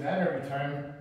that every time.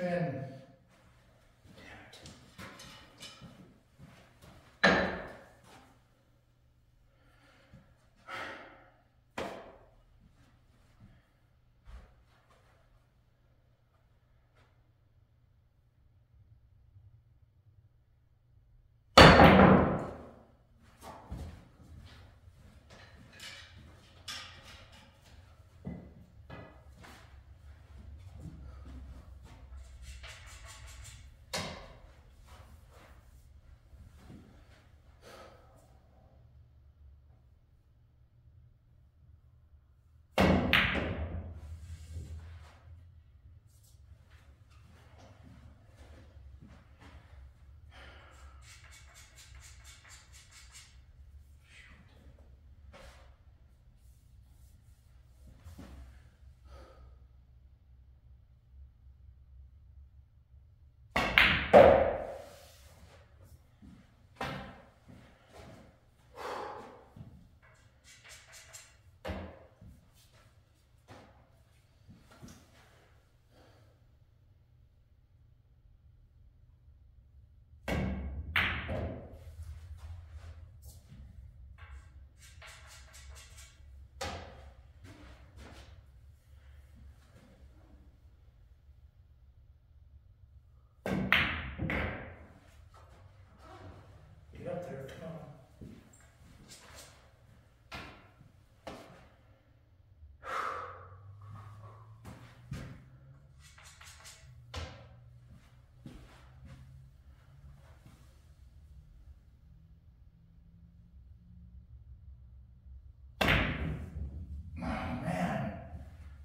Not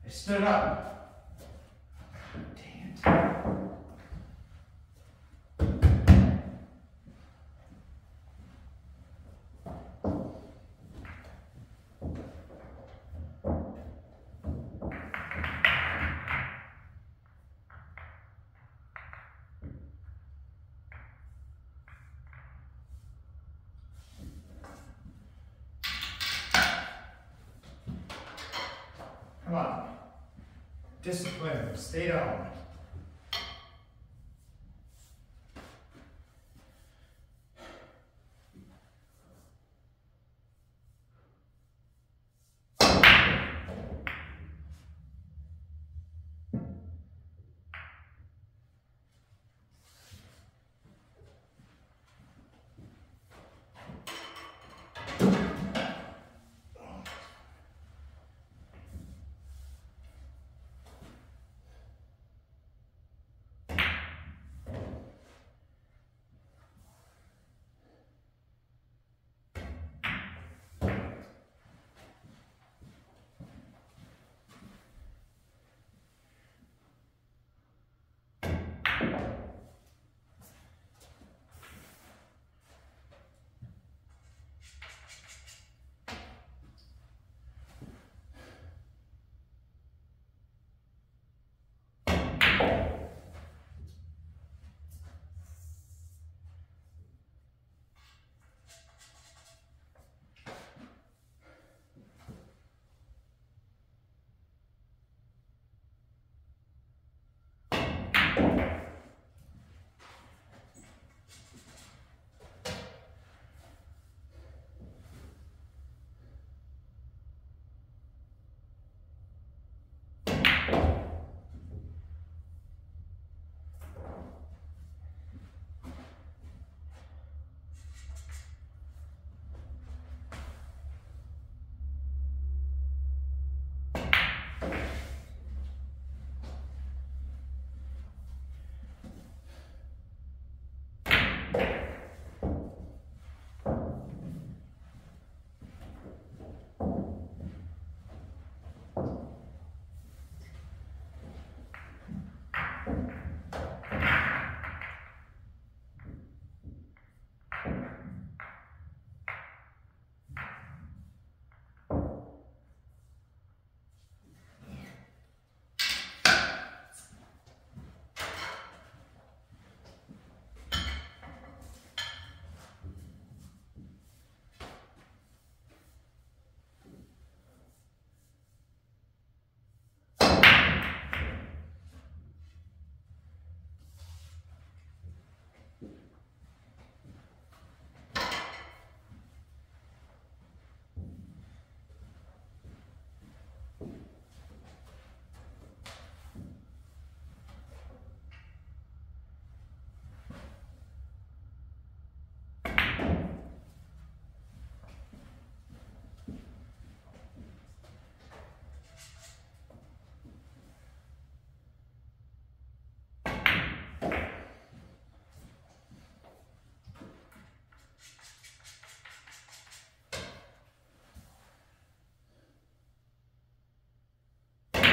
I stood up. Dang it. Come on. Discipline. Stay down.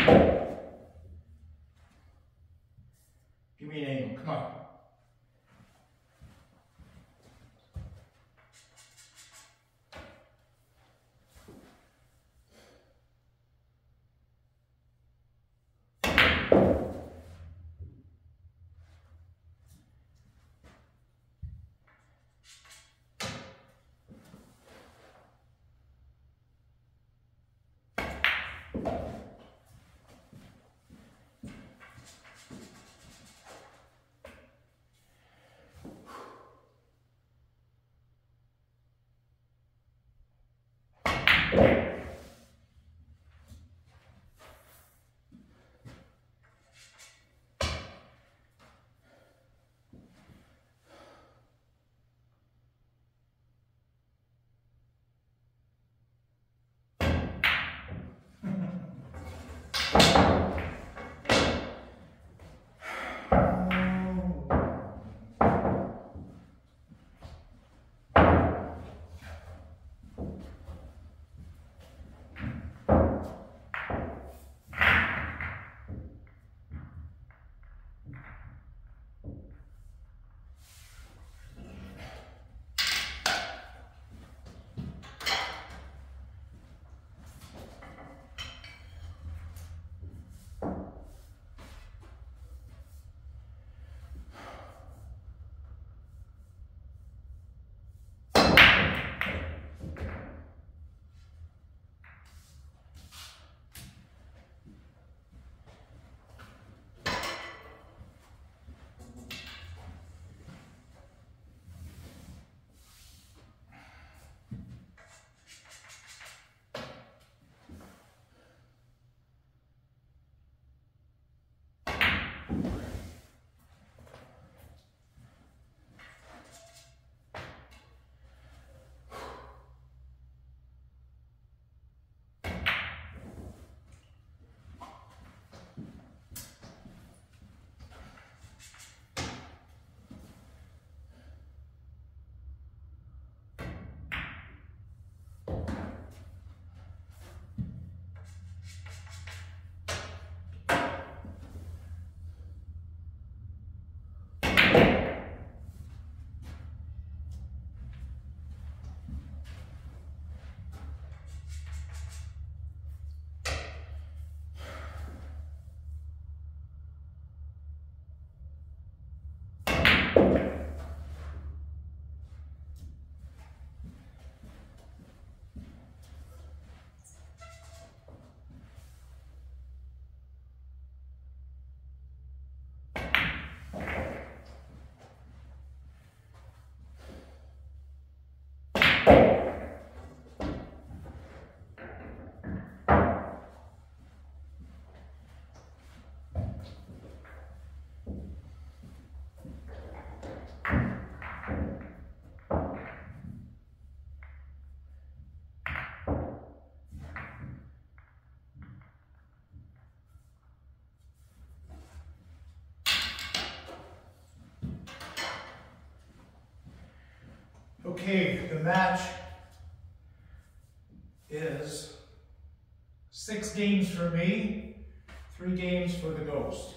Give Okay, the match is six games for me, three games for the ghost.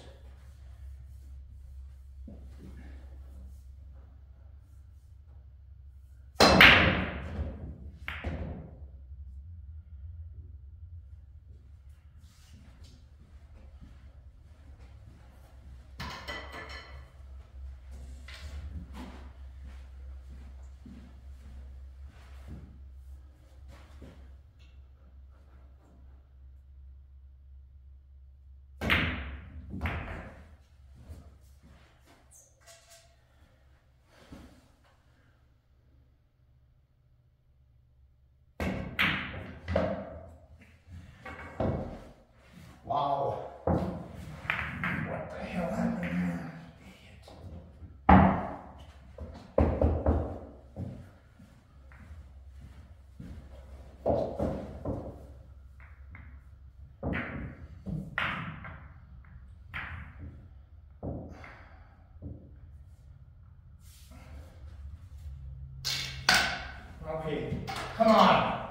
Okay, come on.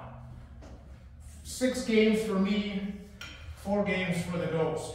Six games for me, four games for the ghost.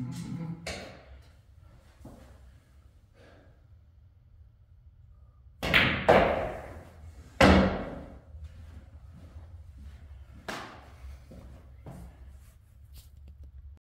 Mm-hmm.